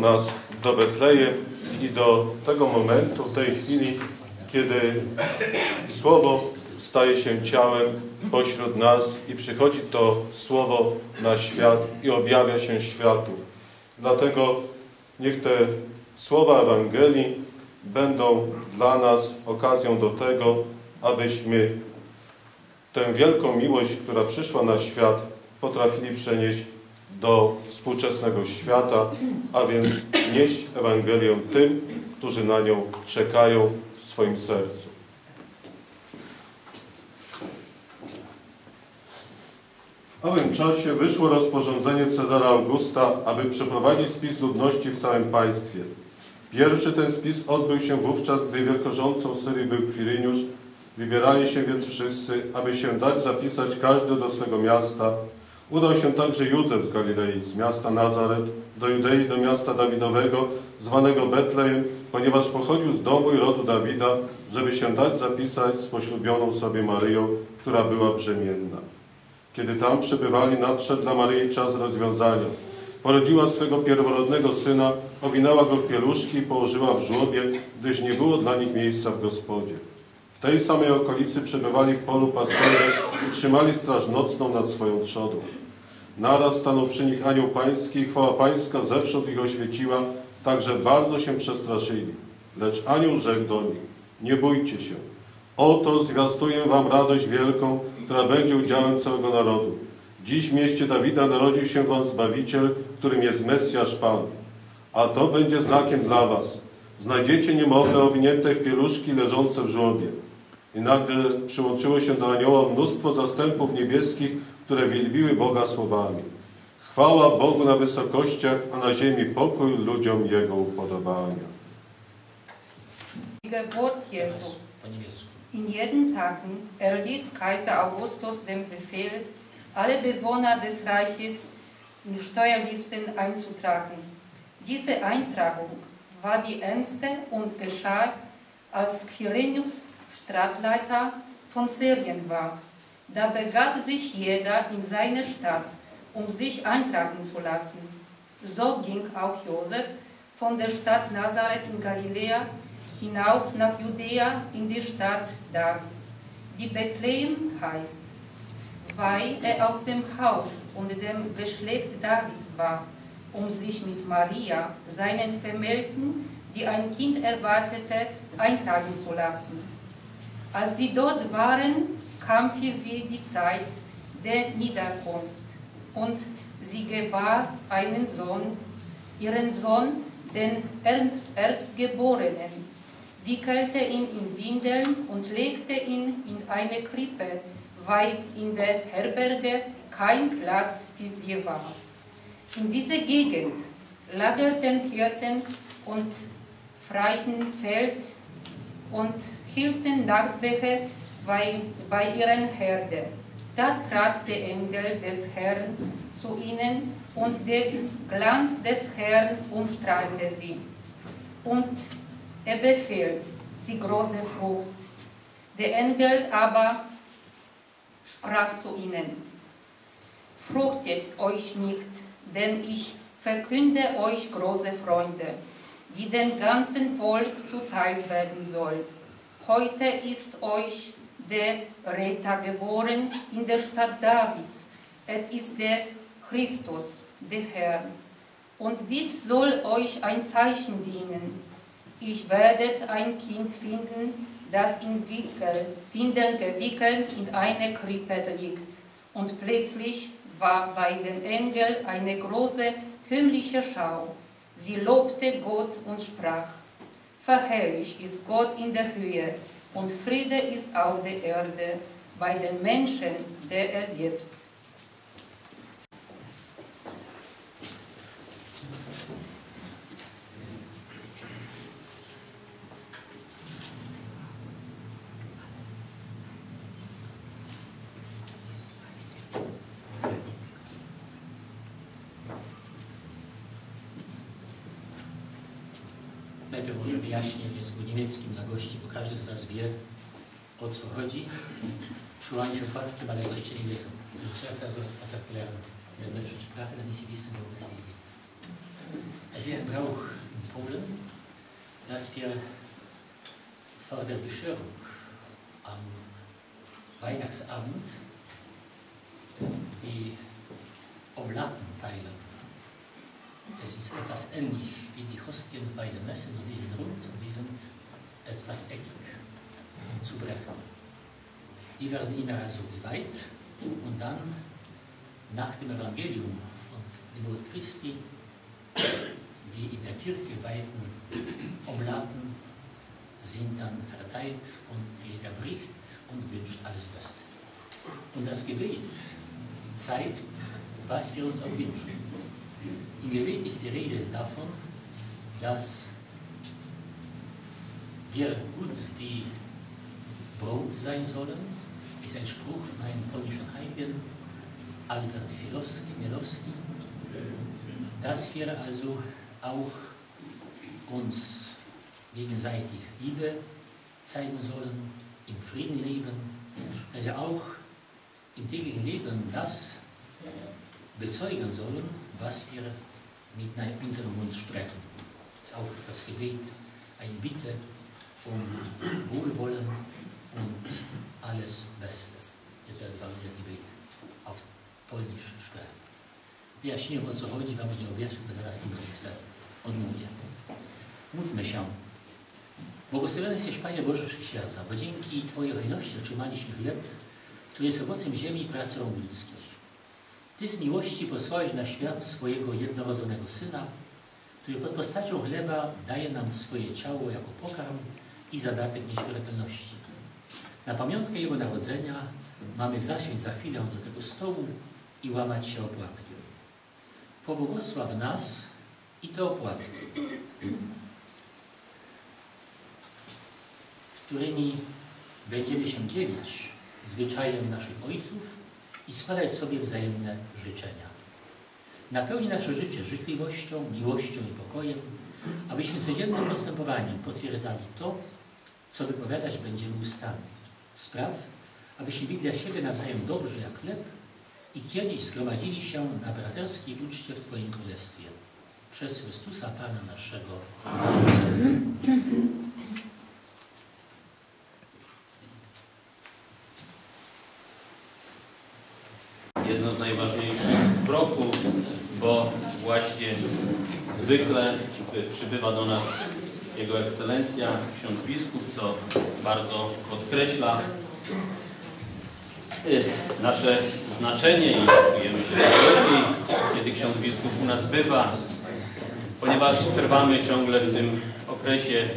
nas do Betlejem i do tego momentu, tej chwili, kiedy Słowo staje się ciałem pośród nas i przychodzi to Słowo na świat i objawia się światu. Dlatego niech te słowa Ewangelii będą dla nas okazją do tego, abyśmy tę wielką miłość, która przyszła na świat, potrafili przenieść do współczesnego świata, a więc nieść Ewangelię tym, którzy na nią czekają w swoim sercu. W owym czasie wyszło rozporządzenie Cezara Augusta, aby przeprowadzić spis ludności w całym państwie. Pierwszy ten spis odbył się wówczas, gdy wielkorządcą Syrii był Kwiryniusz. Wybierali się więc wszyscy, aby się dać zapisać każdy do swego miasta. Udał się także Józef z Galilei, z miasta Nazaret, do Judei, do miasta Dawidowego, zwanego Betlejem, ponieważ pochodził z domu i rodu Dawida, żeby się dać zapisać z poślubioną sobie Maryją, która była brzemienna. Kiedy tam przebywali, nadszedł dla Maryi czas rozwiązania. Porodziła swego pierworodnego syna, owinęła go w pieluszki i położyła w żłobie, gdyż nie było dla nich miejsca w gospodzie. W tej samej okolicy przebywali w polu pasterze i trzymali straż nocną nad swoją trzodą. Naraz stanął przy nich anioł pański i chwała pańska zewsząd ich oświeciła, tak że bardzo się przestraszyli. Lecz anioł rzekł do nich, nie bójcie się. Oto zwiastuję wam radość wielką, która będzie udziałem całego narodu. Dziś w mieście Dawida narodził się wam Zbawiciel, którym jest Mesjasz Pan. A to będzie znakiem dla was. Znajdziecie niemowlę owinięte w pieluszki leżące w żłobie. I nagle przyłączyło się do anioła mnóstwo zastępów niebieskich, które wielbiły Boga słowami. Chwała Bogu na wysokościach, a na ziemi pokój ludziom Jego upodobania. Die Geburt Jesu. In jeden Tagen erließ Kaiser Augustus den Befehl, alle Bewohner des Reiches in Steuerlisten einzutragen. Diese Eintragung war die ernste und geschah, als Quirinius Stadtleiter von Syrien war. Da begab sich jeder in seine Stadt, um sich eintragen zu lassen. So ging auch Josef von der Stadt Nazareth in Galiläa hinauf nach Judäa in die Stadt Davids, die Bethlehem heißt, weil er aus dem Haus und dem Geschlecht Davids war, um sich mit Maria, seinen Vermählten, die ein Kind erwartete, eintragen zu lassen. Als sie dort waren, kam für sie die Zeit der Niederkunft und sie gebar einen Sohn, ihren Sohn, den Erstgeborenen, wickelte ihn in Windeln und legte ihn in eine Krippe, weil in der Herberge kein Platz für sie war. In dieser Gegend lagerten Hirten und freiten Feld und hielten Nachtwache bei, bei ihren Herde. Da trat der Engel des Herrn zu ihnen und der Glanz des Herrn umstrahlte sie. Und er befiehlt sie große Frucht. Der Engel aber sprach zu ihnen, Fruchtet euch nicht, denn ich verkünde euch große Freunde, die dem ganzen Volk zuteil werden soll. Heute ist euch der Retter geboren in der Stadt Davids. Es ist der Christus, der Herr. Und dies soll euch ein Zeichen dienen. Ich werde ein Kind finden, das in Wickel, Windeln gewickelt in eine Krippe liegt. Und plötzlich war bei den Engeln eine große himmlische Schau. Sie lobte Gott und sprach, Verherrlicht ist Gott in der Höhe und Friede ist auf der Erde bei den Menschen, der er liebt. Najpierw może wyjaśnię w języku niemieckim dla gości, bo każdy z Was wie o co chodzi. Schulen schon fort, aber der Christian Lesung. Zuerst also etwas erklären in der deutschen Sprache, damit Sie wissen, worum es hier geht. Es ist ein Brauch in Polen, dass wir vor der Bescherung am Weihnachtsabend die Oblaten teilen. Es ist etwas ähnlich wie die Hostien bei den Messen die sind rund und die sind etwas eckig zu brechen. Die werden immer also geweiht und dann nach dem Evangelium von Geburt Christi die in der Kirche weihten Oblaten sind dann verteilt und jeder bricht und wünscht alles Beste. Und das Gebet zeigt, was wir uns auch wünschen. Im Gebet ist die Rede davon, dass wir gut wie Brot sein sollen, ist ein Spruch von einem polnischen Heiligen, Albert Chmielowski, dass wir also auch uns gegenseitig Liebe zeigen sollen, im Frieden leben, dass wir auch im täglichen Leben das bezeugen sollen, was wir mit unserem Mund sprechen. Das ist auch das Gebet eine Bitte um Wohlwollen und alles Beste. Jest bardzo Gebet auf Polnisch sprechen. Wyjaśniłem o co chodzi, Wam nie objaśnię, to zaraz tę modlitwę odmówię. Módlmy się. Błogosławiony jesteś Panie Boże Wszechświata, bo dzięki Twojej hojności otrzymaliśmy chleb, który jest owocem ziemi i pracą ludzkich. Ty z miłości posłałeś na świat swojego jednorodzonego Syna, który pod postacią chleba daje nam swoje ciało jako pokarm i zadatek nieśmiertelności. Na pamiątkę Jego narodzenia mamy zasiąść za chwilę do tego stołu i łamać się opłatkiem. Pobłogosław nas i te opłatki, którymi będziemy się dzielić zwyczajem naszych ojców i składać sobie wzajemne życzenia. Napełni nasze życie życzliwością, miłością i pokojem, abyśmy codziennym postępowaniem potwierdzali to, co wypowiadać będziemy ustami. Spraw, abyśmy byli dla siebie nawzajem dobrzy jak chleb i kiedyś zgromadzili się na braterskiej uczcie w Twoim Królestwie. Przez Chrystusa Pana naszego. Jedno z najważniejszych kroków, bo właśnie zwykle przybywa do nas Jego Ekscelencja, ksiądz biskup, co bardzo podkreśla y, nasze znaczenie i czujemy się lepiej, kiedy ksiądz biskup u nas bywa, ponieważ trwamy ciągle w tym okresie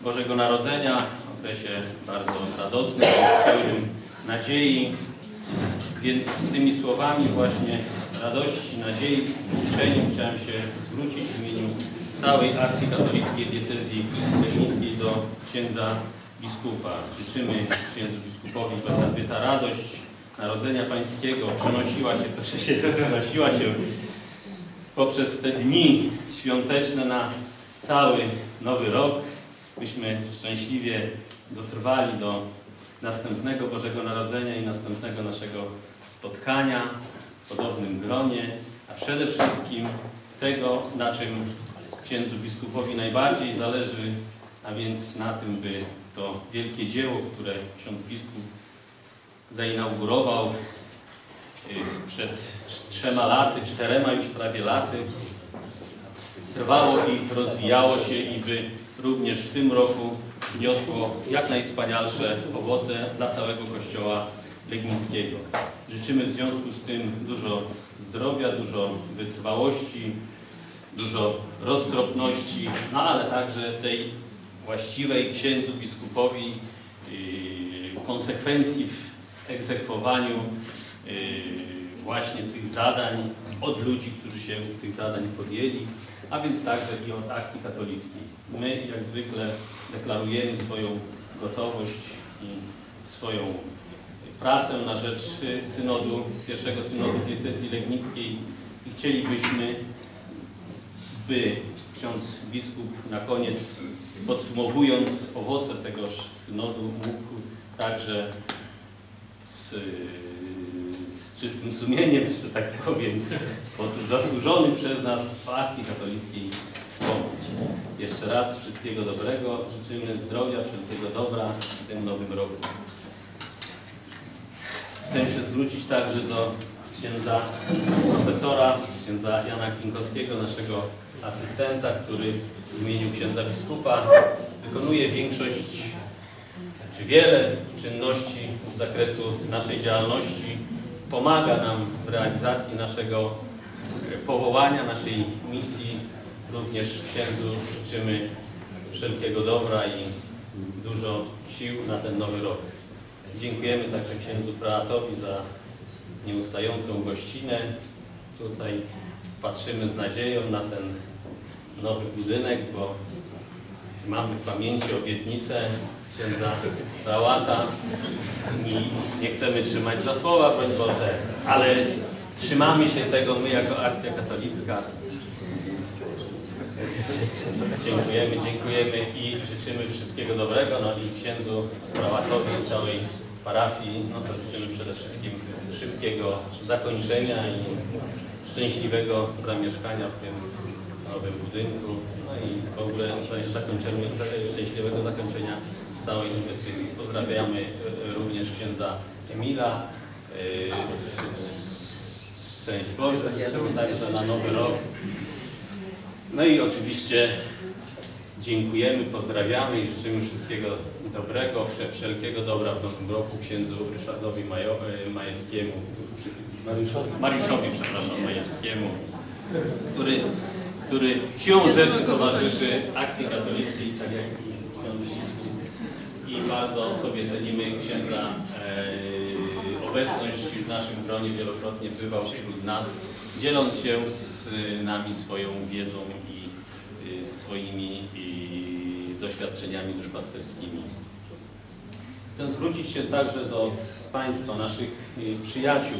Bożego Narodzenia, okresie bardzo radosnym, pełnym nadziei, więc z tymi słowami właśnie radości, nadziei, życzeniu chciałem się zwrócić w imieniu całej akcji katolickiej diecezji legnickiej do księdza biskupa. Życzymy księdzu biskupowi, by ta radość Narodzenia Pańskiego przenosiła się, się, przenosiła się poprzez te dni świąteczne na cały Nowy Rok, byśmy szczęśliwie dotrwali do następnego Bożego Narodzenia i następnego naszego spotkania w podobnym gronie, a przede wszystkim tego, na czym księdzu biskupowi najbardziej zależy, a więc na tym, by to wielkie dzieło, które ksiądz biskup zainaugurował y, przed trzema laty, czterema już prawie laty, trwało i rozwijało się i by również w tym roku przyniosło jak najwspanialsze owoce dla całego Kościoła Legnickiego. Życzymy w związku z tym dużo zdrowia, dużo wytrwałości, dużo roztropności, no ale także tej właściwej księdzu biskupowi yy, konsekwencji w egzekwowaniu yy, właśnie tych zadań od ludzi, którzy się tych zadań podjęli, a więc także i od akcji katolickiej. My jak zwykle deklarujemy swoją gotowość i swoją pracę na rzecz synodu, pierwszego synodu diecezji legnickiej i chcielibyśmy, by ksiądz biskup na koniec podsumowując owoce tegoż synodu mógł także z, czystym sumieniem, że tak powiem, w sposób zasłużony przez nas w akcji katolickiej wspomnieć. Jeszcze raz wszystkiego dobrego, życzymy zdrowia, wszelkiego dobra w tym nowym roku. Chcę się zwrócić także do księdza profesora, księdza Jana Kinkowskiego, naszego asystenta, który w imieniu księdza biskupa wykonuje większość, czy wiele czynności z zakresu naszej działalności, pomaga nam w realizacji naszego e, powołania, naszej misji. Również księdzu życzymy wszelkiego dobra i dużo sił na ten nowy rok. Dziękujemy także księdzu prałatowi za nieustającą gościnę. Tutaj patrzymy z nadzieją na ten nowy budynek, bo mamy w pamięci obietnicę księdza prałata i nie chcemy trzymać za słowa, broń Boże, ale trzymamy się tego my jako akcja katolicka. Dziękujemy, dziękujemy i życzymy wszystkiego dobrego. No i księdzu prałatowi całej parafii, no to życzymy przede wszystkim szybkiego zakończenia i szczęśliwego zamieszkania w tym nowym budynku. No i w ogóle zakończenia, szczęśliwego zakończenia całej inwestycji. Pozdrawiamy e, również księdza Emila. E, Szczęść Boże, także na nowy rok. No i oczywiście dziękujemy, pozdrawiamy i życzymy wszystkiego dobrego, wsze- wszelkiego dobra w nowym roku księdzu Ryszardowi Majo, Majewskiemu, Mariuszowi, Mariuszowi przepraszam, Majewskiemu, który, który siłą rzeczy towarzyszy akcji katolickiej, tak jak i ksiądz biskup. I bardzo sobie cenimy księdza e, obecność w naszym gronie, wielokrotnie bywał wśród nas, dzieląc się z nami swoją wiedzą i y, swoimi i doświadczeniami duszpasterskimi. Chcę zwrócić się także do Państwa, naszych y, przyjaciół,